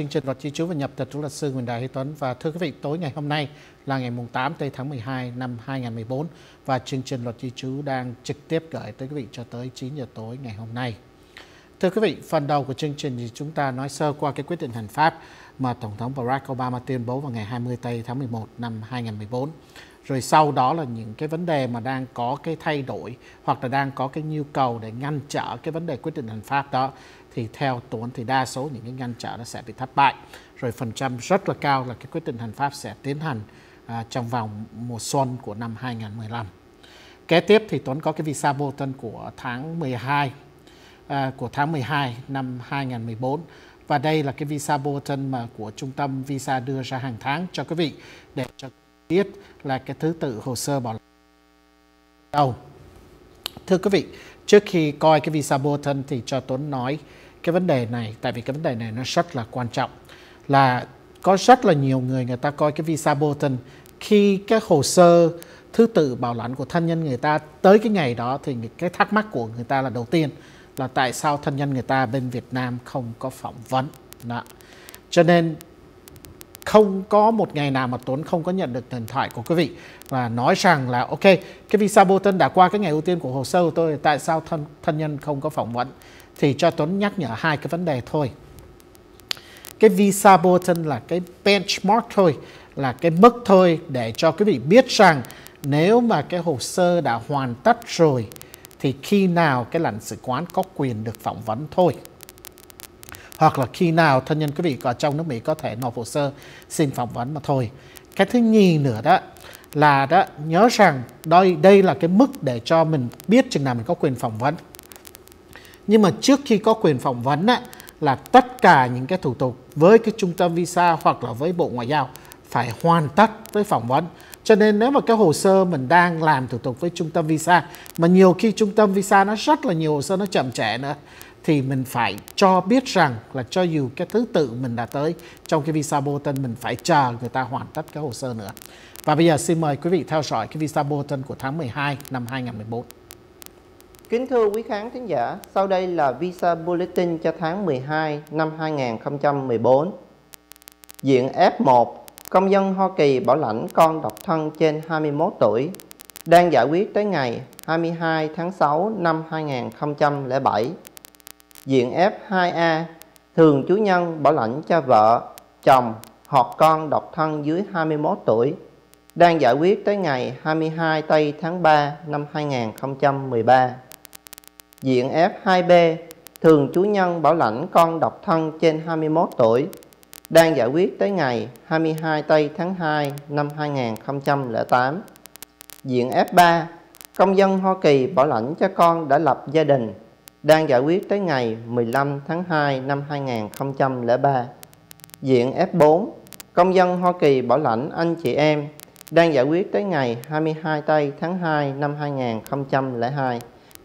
chương trình luật di trú và nhập tịch của luật sư Nguyễn Đại Huy Tuấn và thưa quý vị tối ngày hôm nay là ngày mùng 8 tây tháng 12 năm 2014 và chương trình luật di trú đang trực tiếp gửi tới quý vị cho tới 9 giờ tối ngày hôm nay. Thưa quý vị, phần đầu của chương trình thì chúng ta nói sơ qua cái quyết định hành pháp mà Tổng thống Barack Obama tuyên bố vào ngày 20 tây tháng 11 năm 2014 rồi sau đó là những cái vấn đề mà đang có cái thay đổi hoặc là đang có cái nhu cầu để ngăn trở cái vấn đề quyết định hành pháp đó thì theo Tuấn thì đa số những cái ngăn trở nó sẽ bị thất bại. Rồi phần trăm rất là cao là cái quyết định hành pháp sẽ tiến hành à, trong vòng mùa xuân của năm 2015 kế tiếp thì Tuấn có cái visa Bolton của tháng 12 à, của tháng 12 năm 2014 và đây là cái visa bulletin mà của trung tâm visa đưa ra hàng tháng cho quý vị để cho biết là cái thứ tự hồ sơ bảo đâu. Thưa quý vị, trước khi coi cái visa Bolton thì cho Tuấn nói cái vấn đề này, tại vì cái vấn đề này nó rất là quan trọng, là có rất là nhiều người người ta coi cái visa Bolton khi cái hồ sơ thứ tự bảo lãnh của thân nhân người ta tới cái ngày đó thì cái thắc mắc của người ta là đầu tiên là tại sao thân nhân người ta bên Việt Nam không có phỏng vấn. Đó. Cho nên không có một ngày nào mà Tuấn không có nhận được điện thoại của quý vị và nói rằng là, ok, cái visa Bolton đã qua cái ngày ưu tiên của hồ sơ của tôi, tại sao thân thân nhân không có phỏng vấn? Thì cho Tuấn nhắc nhở hai cái vấn đề thôi. Cái visa Bolton là cái benchmark thôi, là cái mức thôi để cho quý vị biết rằng nếu mà cái hồ sơ đã hoàn tất rồi thì khi nào cái lãnh sự quán có quyền được phỏng vấn thôi hoặc là khi nào thân nhân quý vị ở trong nước Mỹ có thể nộp hồ sơ xin phỏng vấn mà thôi. Cái thứ nhì nữa đó là đó nhớ rằng đây đây là cái mức để cho mình biết chừng nào mình có quyền phỏng vấn. Nhưng mà trước khi có quyền phỏng vấn á, là tất cả những cái thủ tục với cái trung tâm visa hoặc là với Bộ Ngoại giao phải hoàn tất với phỏng vấn. Cho nên nếu mà cái hồ sơ mình đang làm thủ tục với trung tâm visa mà nhiều khi trung tâm visa nó rất là nhiều hồ sơ nó chậm trễ nữa thì mình phải cho biết rằng là cho dù cái thứ tự mình đã tới trong cái visa bulletin mình phải chờ người ta hoàn tất cái hồ sơ nữa. Và bây giờ xin mời quý vị theo dõi cái visa bulletin của tháng 12 năm 2014. Kính thưa quý khán thính giả, sau đây là visa bulletin cho tháng 12 năm 2014. Diện F1, công dân Hoa Kỳ bảo lãnh con độc thân trên 21 tuổi, đang giải quyết tới ngày 22 tháng 6 năm 2007 Diện F2A thường chủ nhân bảo lãnh cho vợ, chồng hoặc con độc thân dưới 21 tuổi đang giải quyết tới ngày 22 tây tháng 3 năm 2013. Diện F2B thường chủ nhân bảo lãnh con độc thân trên 21 tuổi đang giải quyết tới ngày 22 tây tháng 2 năm 2008. Diện F3 công dân Hoa Kỳ bảo lãnh cho con đã lập gia đình đang giải quyết tới ngày 15 tháng 2 năm 2003. Diện F4, công dân Hoa Kỳ bảo lãnh anh chị em đang giải quyết tới ngày 22 tây tháng 2 năm 2002.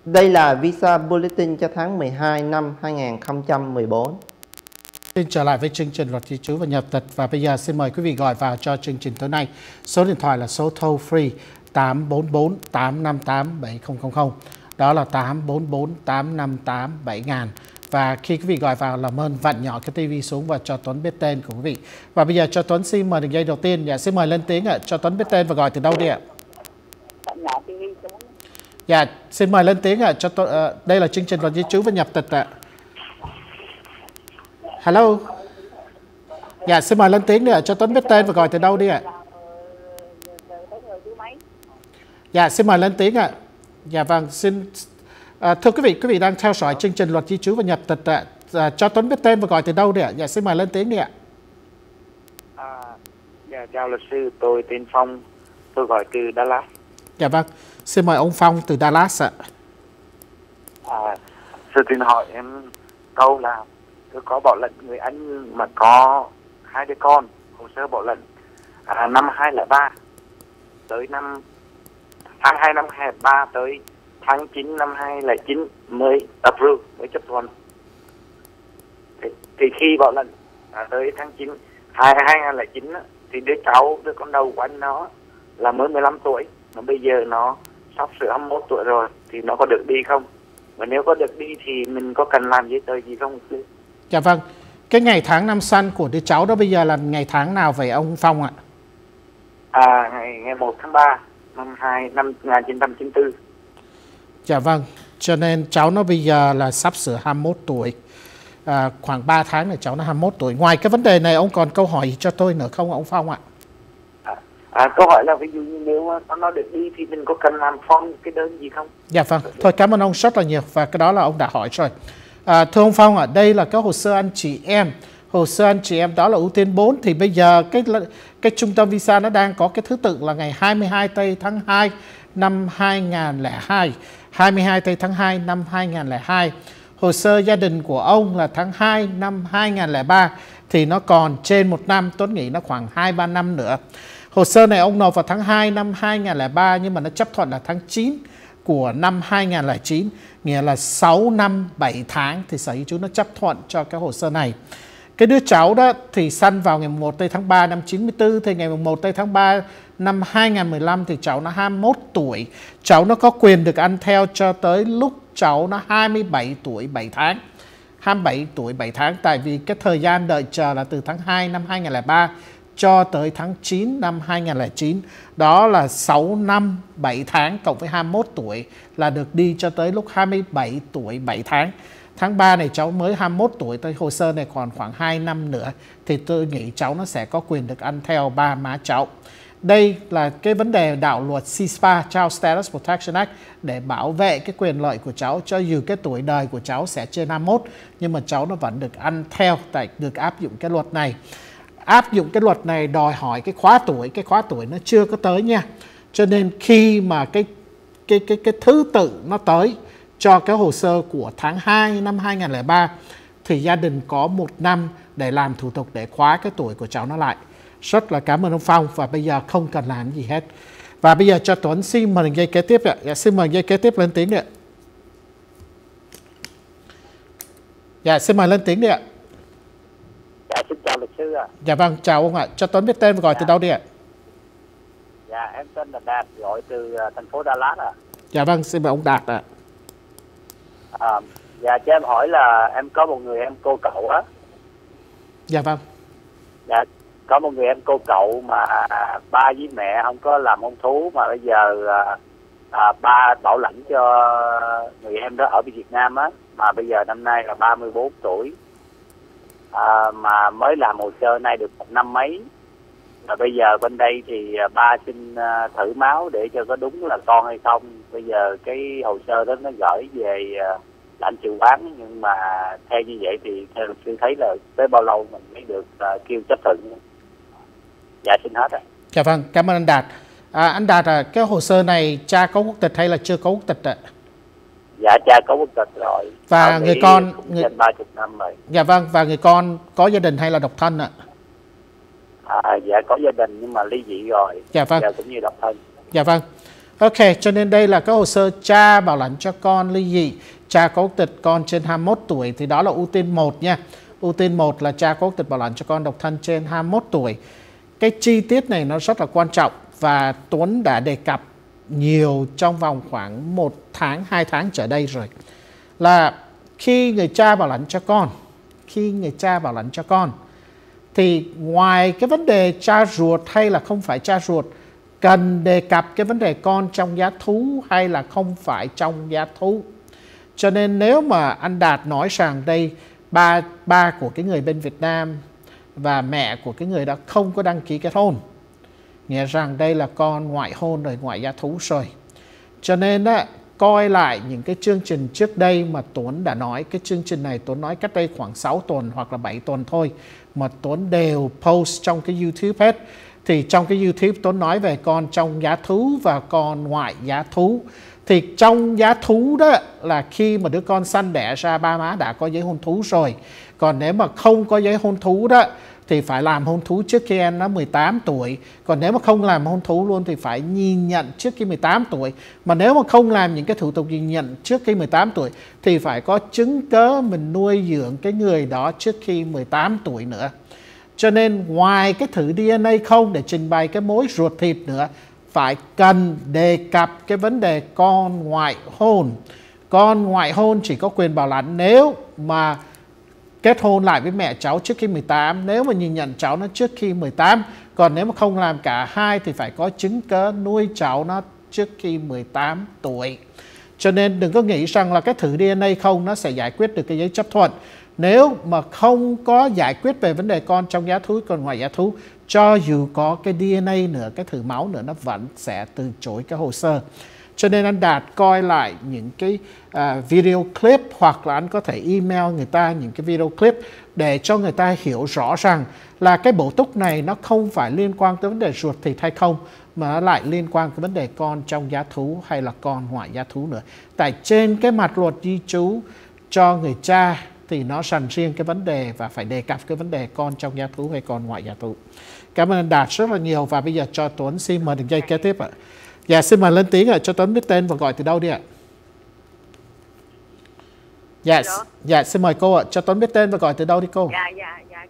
Đây là visa bulletin cho tháng 12 năm 2014. Xin trở lại với chương trình luật di trú và nhập tịch và bây giờ xin mời quý vị gọi vào cho chương trình tối nay. Số điện thoại là số toll free 844 858 7000 đó là 844 858 7000 và khi quý vị gọi vào làm ơn vặn nhỏ cái tivi xuống và cho Tuấn biết tên của quý vị. Và bây giờ cho Tuấn xin mời đường dây đầu tiên. Dạ xin mời lên tiếng ạ. Cho Tuấn biết tên và gọi từ đâu đi ạ? Dạ xin mời lên tiếng ạ. Cho Tuấn, uh, đây là chương trình luật di trú và nhập tịch ạ. Hello. Dạ xin mời lên tiếng đi ạ. Cho Tuấn biết tên và gọi từ đâu đi ạ? Dạ xin mời lên tiếng ạ. Dạ vâng, xin à, thưa quý vị, quý vị đang theo dõi chương trình luật di trú và nhập tịch ạ. À, cho Tuấn biết tên và gọi từ đâu đi ạ? Dạ xin mời lên tiếng đi ạ. À, dạ chào luật sư, tôi tên Phong, tôi gọi từ Dallas. Dạ vâng, xin mời ông Phong từ Dallas ạ. À, sư xin hỏi em câu là tôi có bảo lệnh người anh mà có hai đứa con hồ sơ bảo lệnh à, năm 2003 tới năm tháng 2 năm 2003 tới tháng 9 năm 2009 mới approve mới chấp thuận. Thì, thì khi bảo lần à, tới tháng 9 2009 á, thì đứa cháu đứa con đầu của anh nó là mới 15 tuổi mà bây giờ nó sắp sửa 21 tuổi rồi thì nó có được đi không? Và nếu có được đi thì mình có cần làm giấy tờ gì không? Dạ vâng. Cái ngày tháng năm sanh của đứa cháu đó bây giờ là ngày tháng nào vậy ông Phong ạ? À, ngày ngày 1 tháng 3 năm 2 năm 1994. Dạ vâng, cho nên cháu nó bây giờ là sắp sửa 21 tuổi. À, khoảng 3 tháng là cháu nó 21 tuổi. Ngoài cái vấn đề này ông còn câu hỏi cho tôi nữa không ông Phong ạ? À, à, câu hỏi là ví dụ như nếu nó được đi thì mình có cần làm phong cái đơn gì không? Dạ vâng, thôi cảm ơn ông rất là nhiều và cái đó là ông đã hỏi rồi. À, thưa ông Phong ạ, đây là cái hồ sơ anh chị em hồ sơ anh chị em đó là ưu tiên 4 thì bây giờ cái cái trung tâm visa nó đang có cái thứ tự là ngày 22 tây tháng 2 năm 2002 22 tây tháng 2 năm 2002 hồ sơ gia đình của ông là tháng 2 năm 2003 thì nó còn trên một năm, tôi nghĩ nó khoảng 2-3 năm nữa. Hồ sơ này ông nộp vào tháng 2 năm 2003 nhưng mà nó chấp thuận là tháng 9 của năm 2009 nghĩa là 6 năm 7 tháng thì sở di trú nó chấp thuận cho cái hồ sơ này cái đứa cháu đó thì sanh vào ngày 1 tây tháng 3 năm 94 thì ngày 1 tây tháng 3 năm 2015 thì cháu nó 21 tuổi. Cháu nó có quyền được ăn theo cho tới lúc cháu nó 27 tuổi 7 tháng. 27 tuổi 7 tháng tại vì cái thời gian đợi chờ là từ tháng 2 năm 2003 cho tới tháng 9 năm 2009. Đó là 6 năm 7 tháng cộng với 21 tuổi là được đi cho tới lúc 27 tuổi 7 tháng. Tháng 3 này cháu mới 21 tuổi, tới hồ sơ này còn khoảng 2 năm nữa thì tôi nghĩ cháu nó sẽ có quyền được ăn theo ba má cháu. Đây là cái vấn đề đạo luật CSPA, Child Status Protection Act để bảo vệ cái quyền lợi của cháu cho dù cái tuổi đời của cháu sẽ trên 51 nhưng mà cháu nó vẫn được ăn theo tại được áp dụng cái luật này. Áp dụng cái luật này đòi hỏi cái khóa tuổi, cái khóa tuổi nó chưa có tới nha. Cho nên khi mà cái cái cái cái thứ tự nó tới cho cái hồ sơ của tháng 2 năm 2003 thì gia đình có một năm để làm thủ tục để khóa cái tuổi của cháu nó lại. Rất là cảm ơn ông Phong và bây giờ không cần làm gì hết. Và bây giờ cho Tuấn xin mời dây kế tiếp ạ. Dạ, xin mời dây kế tiếp lên tiếng đi ạ. Dạ, xin mời lên tiếng đi ạ. Dạ, xin chào luật sư ạ. Dạ vâng, chào ông ạ. Cho Tuấn biết tên và gọi dạ. từ đâu đi ạ. Dạ, em tên là Đạt, gọi từ à, thành phố Đà Lạt ạ. Dạ vâng, xin mời ông Đạt ạ. À, dạ cho em hỏi là em có một người em cô cậu á. Dạ vâng. Dạ có một người em cô cậu mà ba với mẹ không có làm hôn thú mà bây giờ à, à, ba bảo lãnh cho người em đó ở Việt Nam á mà bây giờ năm nay là 34 tuổi à, mà mới làm hồ sơ nay được một năm mấy và bây giờ bên đây thì à, ba xin à, thử máu để cho có đúng là con hay không. Bây giờ cái hồ sơ đó nó gửi về à, lãnh sự quán nhưng mà theo như vậy thì theo luật sư thấy là tới bao lâu mình mới được kêu chấp thuận. Dạ xin hết ạ. Dạ vâng cảm ơn anh đạt. À, anh đạt à, cái hồ sơ này cha có quốc tịch hay là chưa có quốc tịch ạ? Dạ cha có quốc tịch rồi. Và Ở người con người trên ba chục năm rồi. Dạ vâng và người con có gia đình hay là độc thân ạ? à, dạ có gia đình nhưng mà ly dị rồi dạ vâng dạ, cũng như độc thân dạ vâng Ok, cho nên đây là cái hồ sơ cha bảo lãnh cho con ly dị, cha có quốc tịch con trên 21 tuổi thì đó là ưu tiên 1 nha. Ưu tiên 1 là cha có quốc tịch bảo lãnh cho con độc thân trên 21 tuổi. Cái chi tiết này nó rất là quan trọng và Tuấn đã đề cập nhiều trong vòng khoảng 1 tháng, 2 tháng trở đây rồi. Là khi người cha bảo lãnh cho con, khi người cha bảo lãnh cho con thì ngoài cái vấn đề cha ruột hay là không phải cha ruột cần đề cập cái vấn đề con trong giá thú hay là không phải trong giá thú. Cho nên nếu mà anh Đạt nói rằng đây ba ba của cái người bên Việt Nam và mẹ của cái người đó không có đăng ký kết hôn, nghĩa rằng đây là con ngoại hôn rồi ngoại giá thú rồi. Cho nên á coi lại những cái chương trình trước đây mà Tuấn đã nói, cái chương trình này Tuấn nói cách đây khoảng 6 tuần hoặc là 7 tuần thôi, mà Tuấn đều post trong cái YouTube hết. Thì trong cái YouTube Tuấn nói về con trong giá thú và con ngoại giá thú. Thì trong giá thú đó là khi mà đứa con sanh đẻ ra, ba má đã có giấy hôn thú rồi. Còn nếu mà không có giấy hôn thú đó thì phải làm hôn thú trước khi em nó 18 tuổi. Còn nếu mà không làm hôn thú luôn thì phải nhìn nhận trước khi 18 tuổi. Mà nếu mà không làm những cái thủ tục nhìn nhận trước khi 18 tuổi thì phải có chứng cớ mình nuôi dưỡng cái người đó trước khi 18 tuổi nữa. Cho nên ngoài cái thử DNA không để trình bày cái mối ruột thịt nữa, phải cần đề cập cái vấn đề con ngoại hôn. Con ngoại hôn chỉ có quyền bảo lãnh nếu mà kết hôn lại với mẹ cháu trước khi 18 nếu mà nhìn nhận cháu nó trước khi 18 còn nếu mà không làm cả hai thì phải có chứng cớ nuôi cháu nó trước khi 18 tuổi. Cho nên đừng có nghĩ rằng là cái thử DNA không nó sẽ giải quyết được cái giấy chấp thuận. Nếu mà không có giải quyết về vấn đề con trong giá thú còn ngoài giá thú, cho dù có cái DNA nữa, cái thử máu nữa, nó vẫn sẽ từ chối cái hồ sơ cho nên anh Đạt coi lại những cái uh, video clip hoặc là anh có thể email người ta những cái video clip để cho người ta hiểu rõ rằng là cái bổ túc này nó không phải liên quan tới vấn đề ruột thịt hay không mà nó lại liên quan tới vấn đề con trong giá thú hay là con ngoại giá thú nữa. Tại trên cái mặt luật di trú cho người cha thì nó sành riêng cái vấn đề và phải đề cập cái vấn đề con trong giá thú hay con ngoại giá thú. Cảm ơn anh Đạt rất là nhiều và bây giờ cho Tuấn xin mời đường dây kế tiếp ạ. Dạ xin mời lên tiếng ạ, cho Tuấn biết tên và gọi từ đâu đi ạ. Dạ, dạ xin mời cô ạ, cho Tuấn biết tên và gọi từ đâu đi cô. Dạ dạ dạ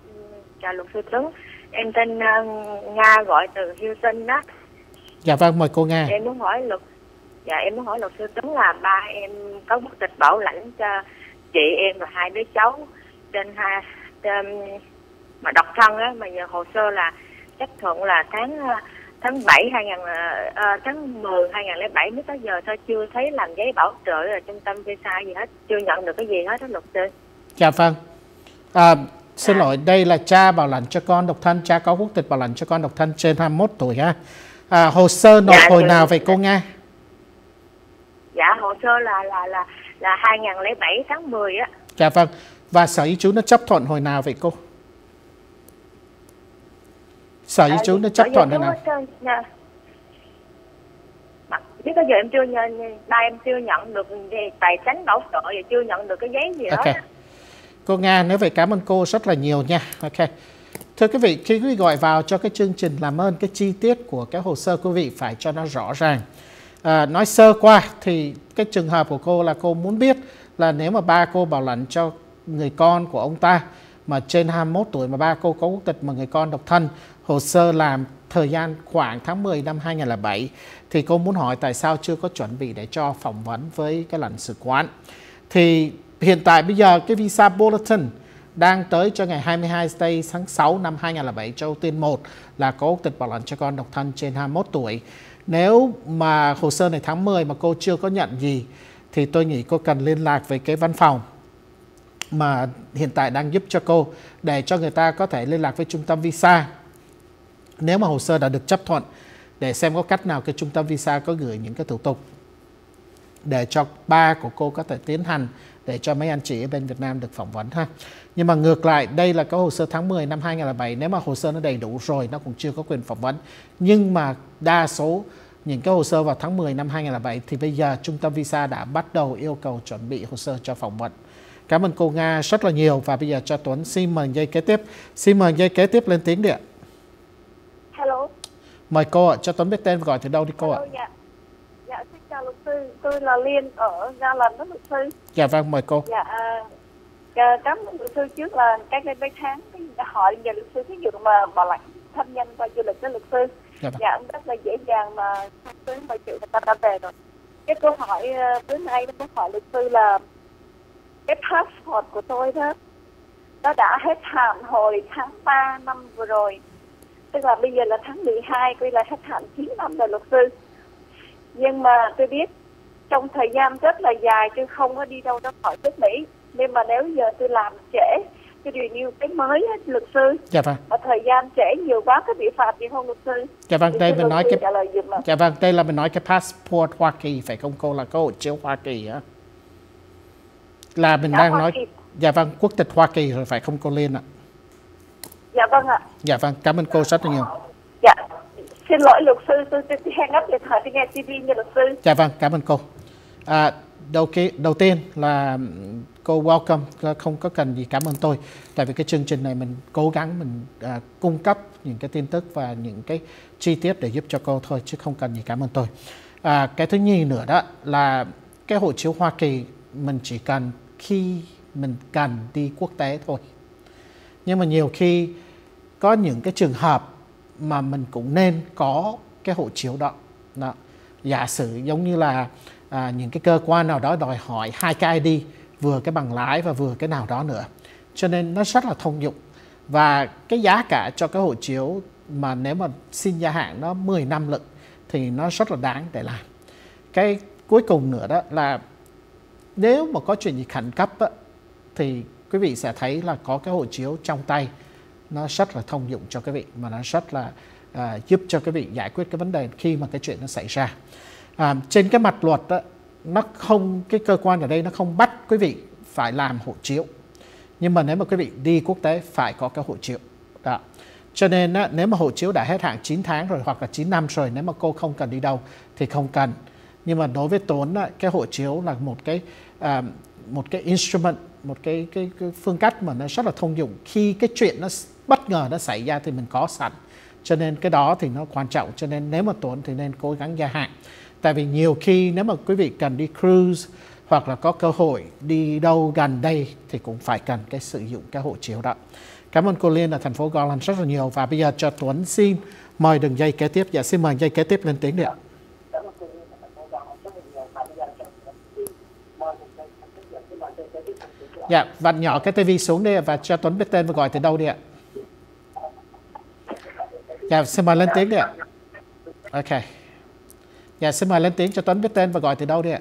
chào luật sư Tuấn. Em tên uh, Nga gọi từ Houston đó. Dạ vâng mời cô Nga. Em muốn hỏi luật Dạ em muốn hỏi luật sư Tuấn là ba em có quốc tịch bảo lãnh cho chị em và hai đứa cháu trên hai trên, mà độc thân á mà giờ hồ sơ là chấp thuận là tháng tháng 7 2000 à, tháng 10 2007 mới tới giờ thôi chưa thấy làm giấy bảo trợ ở trung tâm visa gì hết chưa nhận được cái gì hết đó luật sư. Dạ vâng. À, xin à. lỗi đây là cha bảo lãnh cho con độc thân cha có quốc tịch bảo lãnh cho con độc thân trên 21 tuổi ha. À, hồ sơ nộp dạ, hồi dạ. nào vậy cô Nga? Dạ hồ sơ là là là là 2007 tháng 10 á. Dạ vâng. Và sở y chú nó chấp thuận hồi nào vậy cô sở di trú nó chấp thuận thế nào? biết bây giờ em chưa nhận ba em chưa nhận được về tài chính bảo trợ và chưa nhận được cái giấy gì okay. đó. Cô Nga nếu vậy cảm ơn cô rất là nhiều nha. Ok. Thưa quý vị khi quý vị gọi vào cho cái chương trình làm ơn cái chi tiết của cái hồ sơ quý vị phải cho nó rõ ràng. À, nói sơ qua thì cái trường hợp của cô là cô muốn biết là nếu mà ba cô bảo lãnh cho người con của ông ta mà trên 21 tuổi mà ba cô có quốc tịch mà người con độc thân hồ sơ làm thời gian khoảng tháng 10 năm 2007 thì cô muốn hỏi tại sao chưa có chuẩn bị để cho phỏng vấn với cái lãnh sự quán. Thì hiện tại bây giờ cái visa bulletin đang tới cho ngày 22 tây tháng 6 năm 2007 cho ưu tiên 1 là có quốc tịch bảo lãnh cho con độc thân trên 21 tuổi. Nếu mà hồ sơ này tháng 10 mà cô chưa có nhận gì thì tôi nghĩ cô cần liên lạc với cái văn phòng mà hiện tại đang giúp cho cô để cho người ta có thể liên lạc với trung tâm visa nếu mà hồ sơ đã được chấp thuận để xem có cách nào cái trung tâm visa có gửi những cái thủ tục để cho ba của cô có thể tiến hành để cho mấy anh chị ở bên Việt Nam được phỏng vấn ha. Nhưng mà ngược lại, đây là cái hồ sơ tháng 10 năm 2007, nếu mà hồ sơ nó đầy đủ rồi nó cũng chưa có quyền phỏng vấn. Nhưng mà đa số những cái hồ sơ vào tháng 10 năm 2007 thì bây giờ trung tâm visa đã bắt đầu yêu cầu chuẩn bị hồ sơ cho phỏng vấn. Cảm ơn cô Nga rất là nhiều và bây giờ cho Tuấn xin mời dây kế tiếp. Xin mời dây kế tiếp lên tiếng điện. ạ. Hello. Mời cô ạ, cho Tuấn biết tên và gọi từ đâu đi cô ạ. Dạ. dạ, xin chào luật sư. Tôi là Liên ở Gia Lâm đó luật sư. Dạ vâng, mời cô. Dạ, à, cảm ơn luật sư trước là cách đây mấy tháng đã hỏi giờ luật sư thí dụ mà bảo lãnh thân nhân qua du lịch với luật sư. Dạ, vâng. dạ rất là dễ dàng mà tới mười triệu người ta đã về rồi. Cái câu hỏi ờ, bữa nay nó hỏi luật sư là cái passport của tôi đó nó đã hết hạn hồi tháng 3 năm vừa rồi tức là bây giờ là tháng 12 quy là hết hạn 9 năm rồi luật sư. Nhưng mà tôi biết trong thời gian rất là dài tôi không có đi đâu ra khỏi nước Mỹ. Nên mà nếu giờ tôi làm trễ cái renew cái mới hết luật sư dạ vâng. mà thời gian trễ nhiều quá cái bị phạt gì không luật sư? Dạ vâng đây mình nói cái dạ vâng đây là mình nói cái passport Hoa Kỳ phải không cô? Là có hộ chiếu Hoa Kỳ á. Là mình dạ, đang Hoa nói Kỳ. dạ vâng quốc tịch Hoa Kỳ rồi phải không cô Liên ạ dạ vâng ạ. Dạ vâng cảm ơn cô rất là nhiều. Dạ. Xin lỗi luật sư tôi tôi hẹn up điện thoại tôi nghe TV như luật sư. Dạ vâng cảm ơn cô. À, đầu kia đầu tiên là cô welcome không có cần gì cảm ơn tôi. Tại vì cái chương trình này mình cố gắng mình à, cung cấp những cái tin tức và những cái chi tiết để giúp cho cô thôi chứ không cần gì cảm ơn tôi. À, cái thứ nhì nữa đó là cái hộ chiếu Hoa Kỳ mình chỉ cần khi mình cần đi quốc tế thôi. Nhưng mà nhiều khi có những cái trường hợp mà mình cũng nên có cái hộ chiếu đó, đó. giả sử giống như là à, những cái cơ quan nào đó đòi hỏi hai cái ID vừa cái bằng lái và vừa cái nào đó nữa. Cho nên nó rất là thông dụng. Và cái giá cả cho cái hộ chiếu mà nếu mà xin gia hạn nó 10 năm lận thì nó rất là đáng để làm. Cái cuối cùng nữa đó là nếu mà có chuyện gì khẩn cấp á, thì quý vị sẽ thấy là có cái hộ chiếu trong tay nó rất là thông dụng cho quý vị mà nó rất là à, giúp cho quý vị giải quyết cái vấn đề khi mà cái chuyện nó xảy ra. À, trên cái mặt luật đó, nó không cái cơ quan ở đây nó không bắt quý vị phải làm hộ chiếu. Nhưng mà nếu mà quý vị đi quốc tế phải có cái hộ chiếu. Đó. Cho nên á, nếu mà hộ chiếu đã hết hạn 9 tháng rồi hoặc là 9 năm rồi nếu mà cô không cần đi đâu thì không cần. Nhưng mà đối với tốn á, cái hộ chiếu là một cái à, một cái instrument một cái, cái cái phương cách mà nó rất là thông dụng. Khi cái chuyện nó bất ngờ nó xảy ra thì mình có sẵn. Cho nên cái đó thì nó quan trọng cho nên nếu mà Tuấn thì nên cố gắng gia hạn. Tại vì nhiều khi nếu mà quý vị cần đi cruise hoặc là có cơ hội đi đâu gần đây thì cũng phải cần cái sử dụng cái hộ chiếu đó. Cảm ơn cô Liên ở thành phố Garland rất là nhiều. Và bây giờ cho Tuấn xin mời đường dây kế tiếp. Dạ xin mời dây kế tiếp lên tiếng đi ạ. Dạ, vặn nhỏ cái tivi xuống đi và cho Tuấn biết tên và gọi từ đâu đi ạ. Dạ, xin mời lên tiếng đi ạ. Ok. Dạ, xin mời lên tiếng cho Tuấn biết tên và gọi từ đâu đi ạ.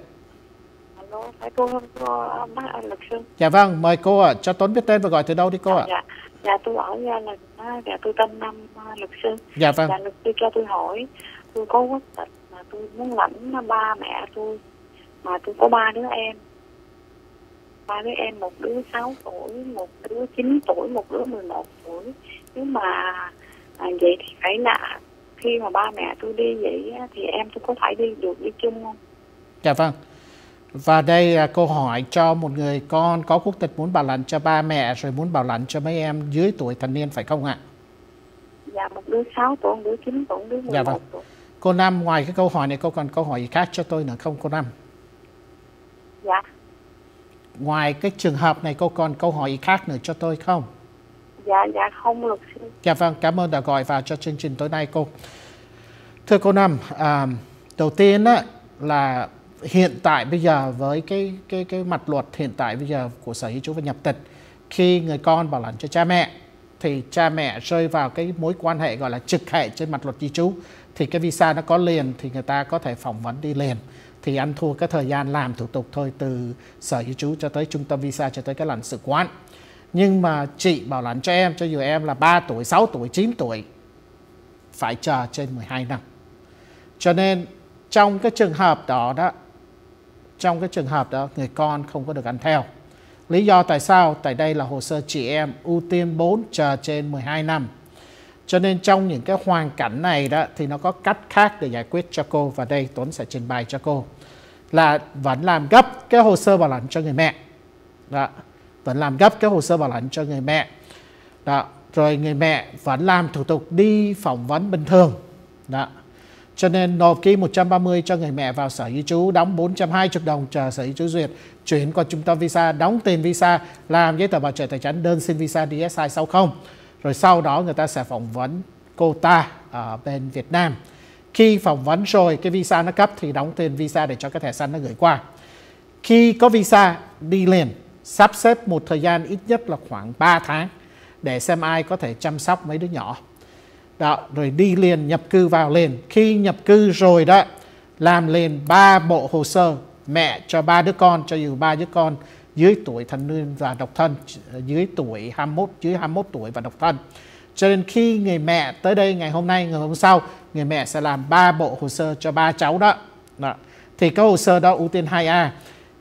Alo, phải cô không cô bác luật sư. Dạ vâng, mời cô ạ. Cho Tuấn biết tên và gọi từ đâu đi cô ạ. Dạ, dạ tôi ở gia là dạ tôi tên năm luật sư. Dạ vâng. Dạ luật sư cho tôi hỏi, tôi có quốc tịch mà tôi muốn lãnh ba mẹ tôi mà tôi có ba đứa em ba đứa em một đứa 6 tuổi một đứa 9 tuổi một đứa 11 tuổi nếu mà à, vậy thì phải là khi mà ba mẹ tôi đi vậy thì em tôi có phải đi được đi chung không Dạ vâng. Và đây là câu hỏi cho một người con có quốc tịch muốn bảo lãnh cho ba mẹ rồi muốn bảo lãnh cho mấy em dưới tuổi thành niên phải không ạ? dạ một đứa 6 tuổi một đứa 9 tuổi một đứa 11 Dạ vâng. tuổi Cô Năm ngoài cái câu hỏi này cô còn câu hỏi gì khác cho tôi nữa không cô Năm? dạ Ngoài cái trường hợp này cô còn câu hỏi gì khác nữa cho tôi không? Dạ dạ không luật sư. Dạ vâng, cảm ơn đã gọi vào cho chương trình tối nay cô. Thưa cô Năm, à, đầu tiên á, là hiện tại bây giờ với cái cái cái mặt luật hiện tại bây giờ của Sở Di trú và Nhập tịch khi người con bảo lãnh cho cha mẹ thì cha mẹ rơi vào cái mối quan hệ gọi là trực hệ trên mặt luật di trú thì cái visa nó có liền thì người ta có thể phỏng vấn đi liền. Thì ăn thua cái thời gian làm thủ tục thôi từ sở di trú cho tới trung tâm visa cho tới cái lãnh sự quán nhưng mà chị bảo lãnh cho em, cho dù em là 3 tuổi 6 tuổi 9 tuổi, phải chờ trên 12 năm. Cho nên trong cái trường hợp đó đó, trong cái trường hợp đó, người con không có được ăn theo. Lý do tại sao? Tại đây là hồ sơ chị em ưu tiên 4 chờ trên 12 năm. Cho nên trong những cái hoàn cảnh này đó, thì nó có cách khác để giải quyết cho cô, và đây Tuấn sẽ trình bày cho cô. Là vẫn làm gấp cái hồ sơ bảo lãnh cho người mẹ. Đó vẫn làm gấp cái hồ sơ bảo lãnh cho người mẹ. Đó, rồi người mẹ vẫn làm thủ tục đi phỏng vấn bình thường. Đó. Cho nên nộp ký 130 cho người mẹ vào sở di trú, đóng 420 đồng chờ sở di trú duyệt. Chuyển qua trung tâm visa, đóng tiền visa, làm giấy tờ bảo trợ tài chính đơn xin visa DSI 60 rồi sau đó người ta sẽ phỏng vấn cô ta ở bên Việt Nam. Khi phỏng vấn rồi, cái visa nó cấp thì đóng tiền visa để cho cái thẻ xanh nó gửi qua. Khi có visa, đi liền sắp xếp một thời gian ít nhất là khoảng 3 tháng để xem ai có thể chăm sóc mấy đứa nhỏ. Đó rồi đi liền nhập cư vào liền. Khi nhập cư rồi đó làm liền ba bộ hồ sơ mẹ cho ba đứa con cho dù ba đứa con dưới tuổi thành niên và độc thân dưới tuổi 21 dưới 21 tuổi và độc thân. Cho nên khi người mẹ tới đây ngày hôm nay ngày hôm sau người mẹ sẽ làm ba bộ hồ sơ cho ba cháu đó, đó. thì cái hồ sơ đó ưu tiên 2A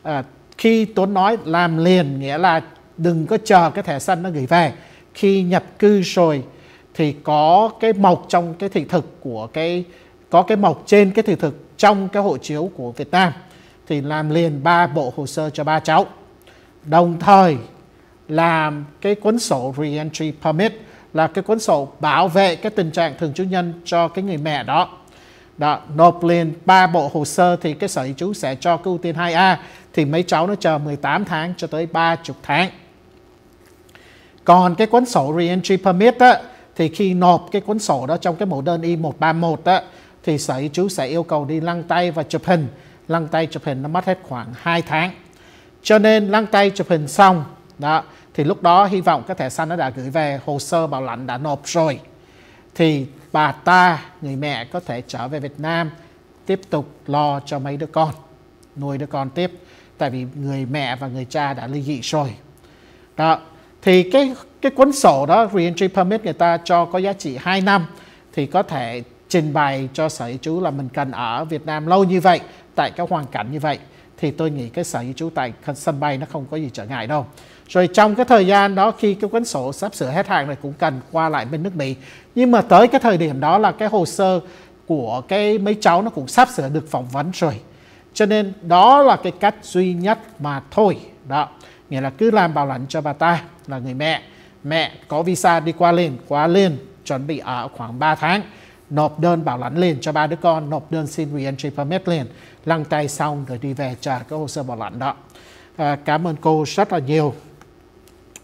à, khi Tuấn nói làm liền nghĩa là đừng có chờ cái thẻ xanh nó gửi về. Khi nhập cư rồi thì có cái mộc trong cái thị thực của cái, có cái mộc trên cái thị thực trong cái hộ chiếu của Việt Nam. Thì làm liền ba bộ hồ sơ cho ba cháu. Đồng thời làm cái cuốn sổ reentry permit là cái cuốn sổ bảo vệ cái tình trạng thường trú nhân cho cái người mẹ đó. Đó, nộp liền ba bộ hồ sơ thì cái sở di trú sẽ cho cái ưu tiên 2A thì mấy cháu nó chờ 18 tháng cho tới 30 tháng. Còn cái cuốn sổ reentry permit á, thì khi nộp cái cuốn sổ đó trong cái mẫu đơn Y131 á, thì sở y chú sẽ yêu cầu đi lăng tay và chụp hình. Lăng tay chụp hình nó mất hết khoảng 2 tháng. Cho nên lăng tay chụp hình xong đó thì lúc đó hy vọng cái thẻ xanh nó đã gửi về hồ sơ bảo lãnh đã nộp rồi. Thì bà ta người mẹ có thể trở về Việt Nam tiếp tục lo cho mấy đứa con nuôi đứa con tiếp tại vì người mẹ và người cha đã ly dị rồi đó, thì cái cái cuốn sổ đó, reentry permit người ta cho có giá trị 2 năm, thì có thể trình bày cho sở di trú là mình cần ở Việt Nam lâu như vậy, tại các hoàn cảnh như vậy thì tôi nghĩ cái sở di trú tại sân bay nó không có gì trở ngại đâu. Rồi trong cái thời gian đó, khi cái cuốn sổ sắp sửa hết hạn này cũng cần qua lại bên nước Mỹ. Nhưng mà tới cái thời điểm đó là cái hồ sơ của cái mấy cháu nó cũng sắp sửa được phỏng vấn rồi. Cho nên đó là cái cách duy nhất mà thôi. Đó, nghĩa là cứ làm bảo lãnh cho bà ta là người mẹ. Mẹ có visa đi qua lên, qua lên chuẩn bị ở khoảng 3 tháng nộp đơn bảo lãnh liền cho ba đứa con, nộp đơn xin re-entry permit liền, lăng tay xong rồi đi về trả cái hồ sơ bảo lãnh đó. À, cảm ơn cô rất là nhiều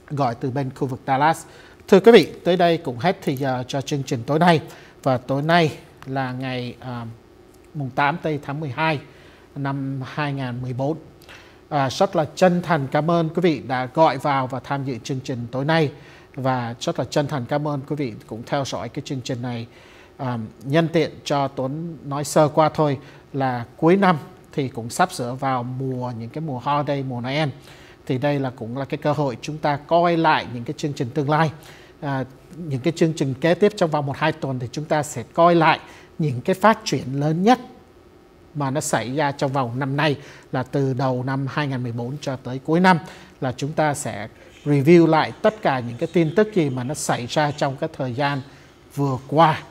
gọi từ bên khu vực Dallas. Thưa quý vị, tới đây cũng hết thì giờ cho chương trình tối nay và tối nay là ngày à, mùng 8 tây tháng 12 năm 2014. À, rất là chân thành cảm ơn quý vị đã gọi vào và tham dự chương trình tối nay. Và rất là chân thành cảm ơn quý vị cũng theo dõi cái chương trình này. À, nhân tiện cho Tuấn nói sơ qua thôi là cuối năm thì cũng sắp sửa vào mùa những cái mùa holiday mùa Noel. Thì đây là cũng là cái cơ hội chúng ta coi lại những cái chương trình tương lai. À, những cái chương trình kế tiếp trong vòng một hai tuần thì chúng ta sẽ coi lại những cái phát triển lớn nhất mà nó xảy ra trong vòng năm nay là từ đầu năm 2014 cho tới cuối năm là chúng ta sẽ review lại tất cả những cái tin tức gì mà nó xảy ra trong cái thời gian vừa qua.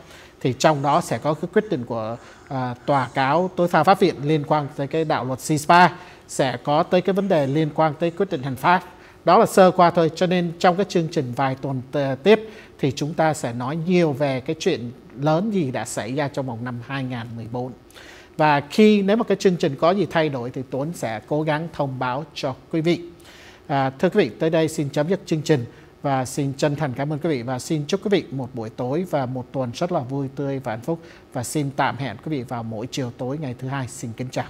Thì trong đó sẽ có cái quyết định của à, tòa cáo tối cao pháp viện liên quan tới cái đạo luật CISPA sẽ có tới cái vấn đề liên quan tới quyết định hành pháp. Đó là sơ qua thôi cho nên trong cái chương trình vài tuần à, tiếp thì chúng ta sẽ nói nhiều về cái chuyện lớn gì đã xảy ra trong vòng năm 2014 và khi nếu mà cái chương trình có gì thay đổi thì Tuấn sẽ cố gắng thông báo cho quý vị. À, thưa quý vị, tới đây xin chấm dứt chương trình và xin chân thành cảm ơn quý vị và xin chúc quý vị một buổi tối và một tuần rất là vui tươi và hạnh phúc. Và xin tạm hẹn quý vị vào mỗi chiều tối ngày thứ hai. Xin kính chào.